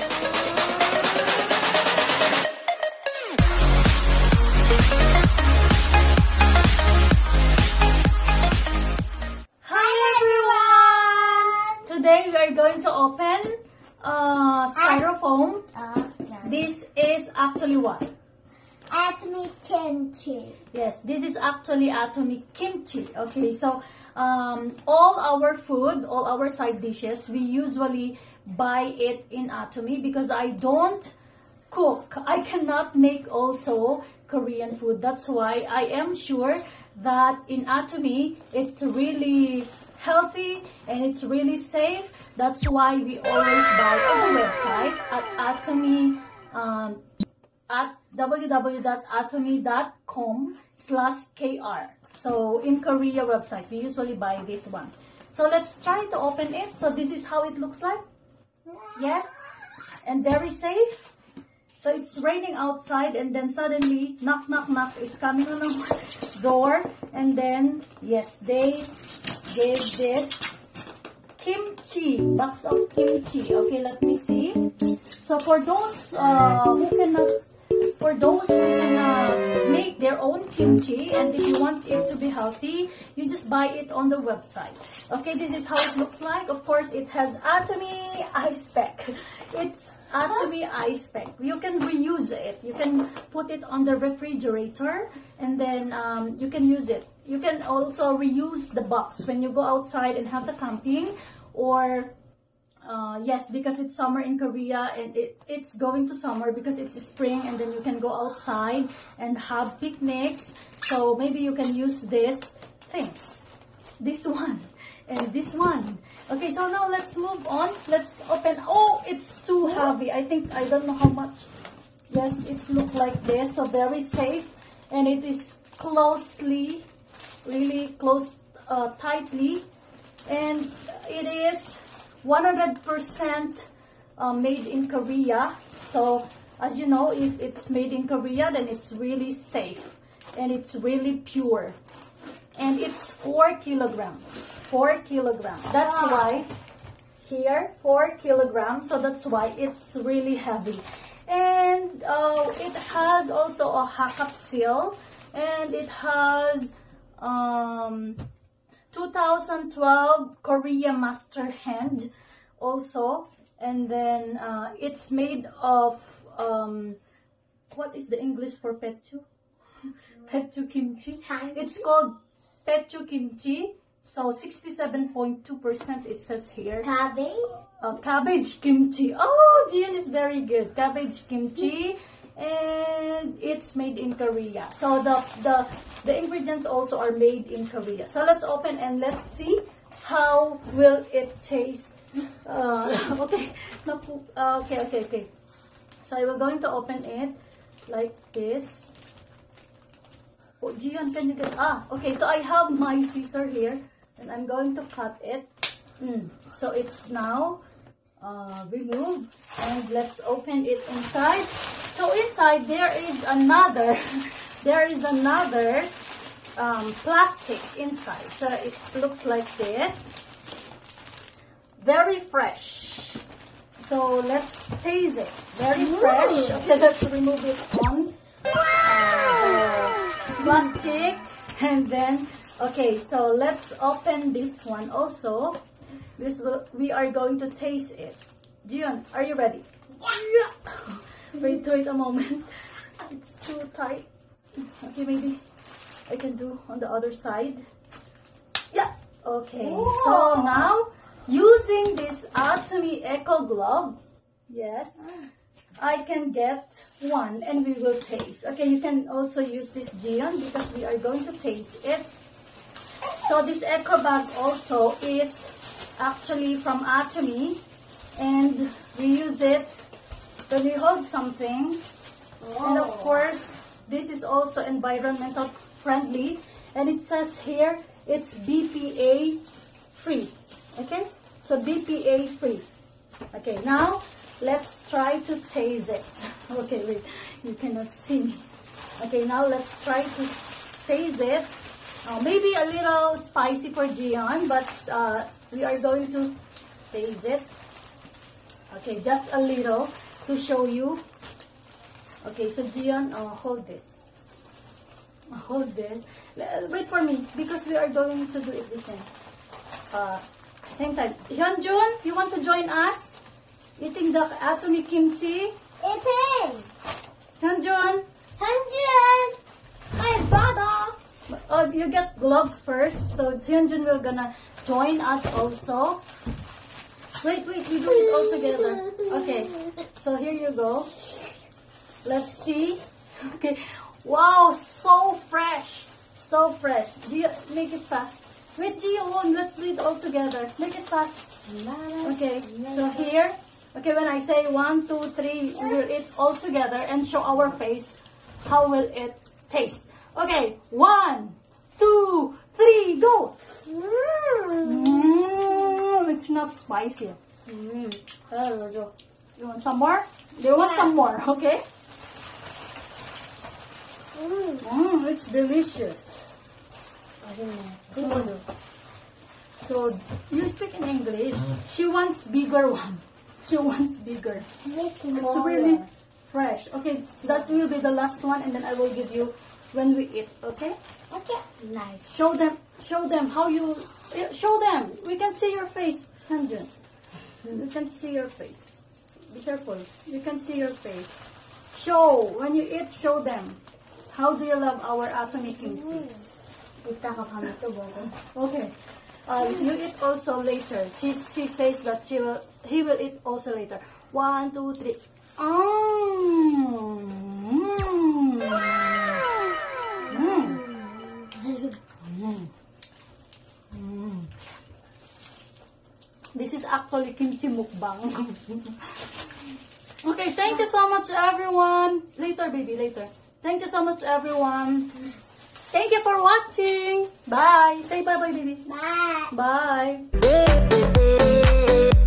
Hi everyone! Today we are going to open uh, styrofoam. This is actually what? Atomy kimchi. Yes, this is actually Atomy kimchi. Okay, so um, all our food, all our side dishes, we usually buy it in Atomy because I don't cook. I cannot make also Korean food. That's why I am sure that in Atomy it's really healthy and it's really safe. That's why we always buy on the website at Atomy um, at www.atomy.com slash kr. So in Korea website, we usually buy this one. So let's try to open it. So this is how it looks like. Yes, and very safe. So it's raining outside and then suddenly knock knock knock is coming on the door and then yes they gave this kimchi box of kimchi. Okay, let me see. So for those uh, who cannot for those who can make their own kimchi and if you want it to be healthy, you just buy it on the website. Okay, this is how it looks like. Of course, it has Atomy ice pack. It's Atomy ice pack. You can reuse it. You can put it on the refrigerator and then um, you can use it. You can also reuse the box when you go outside and have the camping or uh, yes, because it's summer in Korea and it, it's going to summer because it's spring and then you can go outside and have picnics. So maybe you can use this things. This one and this one. Okay, so now let's move on. Let's open. Oh, it's too heavy. I think, I don't know how much. Yes, it's look like this. So very safe and it is closely, really close, uh, tightly. And it is 100% uh, made in Korea. So as you know, if it's made in Korea, then it's really safe and it's really pure. And it's 4 kilograms. 4 kilograms. That's why here, 4 kilograms. So that's why it's really heavy. And uh, it has also a HACCP seal. And it has um, 2012 Korea Master Hand also. And then uh, it's made of, um, what is the English for petchu? petchu kimchi. It's called petchu kimchi. So 67.2% it says here. Cabbage. Uh, cabbage kimchi. Oh, Jian is very good. Cabbage kimchi. And it's made in Korea. So the, the, the ingredients also are made in Korea. So let's open and let's see how will it taste. Uh, okay. Uh, okay, okay, okay. So we're going to open it like this. Oh, Jian, can you get, ah, okay, so I have my scissor here and I'm going to cut it. Mm. So it's now uh, removed and let's open it inside. So inside there is another, there is another um, plastic inside. So it looks like this. Very fresh. So let's taste it. Very fresh. Okay, let's remove it on uh, plastic and then okay so let's open this one also this will, we are going to taste it Jion are you ready yeah. wait wait a moment. It's too tight. Okay maybe I can do on the other side. Yeah. Okay. So now using this Atomy Eco Glove yes I can get one and we will taste. Okay, you can also use this Jian because we are going to taste it. So this Eco bag also is actually from Atomy and we use it when we hold something. And of course, this is also environmental friendly and it says here it's BPA free. Okay, so BPA free. Okay, now let's try to taste it. Okay, wait, you cannot see me. Okay, now let's try to taste it. Uh, maybe a little spicy for Gian, but uh, we are going to taste it. Okay, just a little to show you. Okay, so Gian, uh, hold this. Hold this. Wait for me because we are going to do it the same. Uh, same time. Hyunjun, you want to join us? Eating the atomy kimchi? Eating. Hyunjun, Hundred. My brother. oh, you get gloves first. So Hyunjun will gonna join us also. Wait, wait, we do it all together. Okay, so here you go. Let's see. Okay. Wow, so fresh. So fresh. Do you make it fast? With Gio, let's do it all together. Make it fast. Okay, so here. Okay, when I say one, two, three, we will eat all together and show our face. How will it taste? Okay, one, two, three, go. Mm. Mmm, it's not spicy. Mmm. You want some more? Do you want some more? Okay. Mm. Mmm, it's delicious. So you speak in English. She wants bigger one. She wants bigger. It's really fresh. Okay, that will be the last one, and then I will give you when we eat. Okay? Okay. Nice. Show them. Show them how you. eh, Show them. We can see your face, Hanjun. We can see your face. Be careful. You can see your face. Show. When you eat, show them. How do you love our Atomy kimchi? Okay. Um, you eat also later. She, she says that she will, he will eat also later. One, two, three. Oh. Mm. This is actually kimchi mukbang. okay, thank you so much everyone. Later, baby, later. Thank you so much everyone. Thank you for watching. Bye. Say bye bye, baby. Bye. Bye.